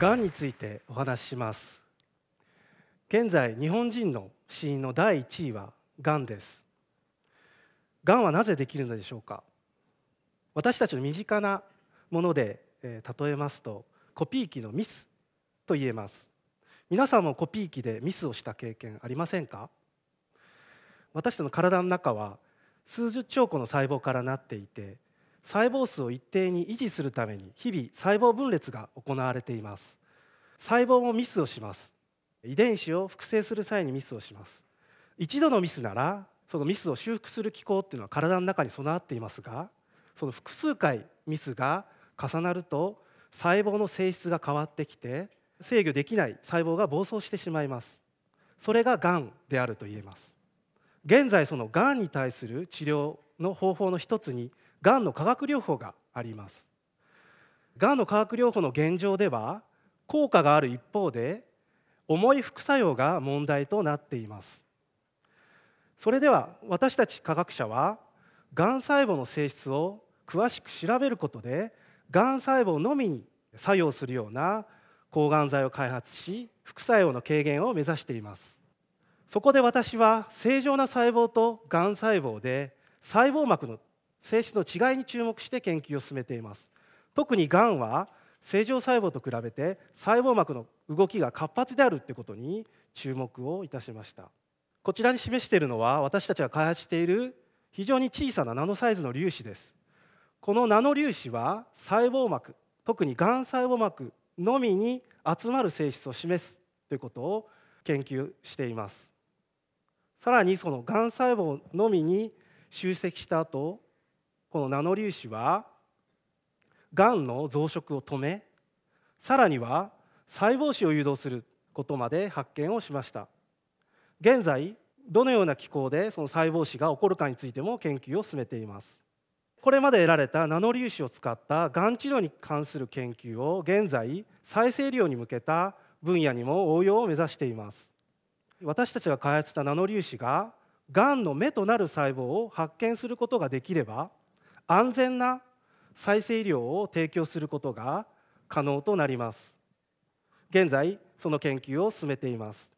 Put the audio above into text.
がんについてお話しします。現在日本人の死因の第1位はがんです。がんはなぜできるのでしょうか？私たちの身近なもので、例えますとコピー機のミスと言えます。皆さんもコピー機でミスをした経験ありませんか？私たちの体の中は数十兆個の細胞からなっていて細胞数を一定に維持するために日々細胞分裂が行われています。細胞もミスをします。遺伝子を複製する際にミスをします。一度のミスならそのミスを修復する機構っていうのは体の中に備わっていますがその複数回ミスが重なると細胞の性質が変わってきて制御できない細胞が暴走してしまいます。それががんであると言えます。現在そのがんに対する治療の方法の一つにがんの化学療法があります。がんの化学療法の現状では効果がある一方で重い副作用が問題となっています。それでは私たち科学者はがん細胞の性質を詳しく調べることでがん細胞のみに作用するような抗がん剤を開発し副作用の軽減を目指しています。そこで私は正常な細胞とがん細胞で細胞膜の性質の違いに注目して研究を進めています。特にがんは正常細胞と比べて細胞膜の動きが活発であるということに注目をいたしました。こちらに示しているのは私たちが開発している非常に小さなナノサイズの粒子です。このナノ粒子は細胞膜特にがん細胞膜のみに集まる性質を示すということを研究しています。さらにそのがん細胞のみに集積した後このナノ粒子はがんの増殖を止めさらには細胞死を誘導することまで発見をしました。現在どのような機構でその細胞死が起こるかについても研究を進めています。これまで得られたナノ粒子を使ったがん治療に関する研究を現在再生医療に向けた分野にも応用を目指しています。私たちが開発したナノ粒子ががんの目となる細胞を発見することができれば安全な再生医療を提供することが可能となります。現在その研究を進めています。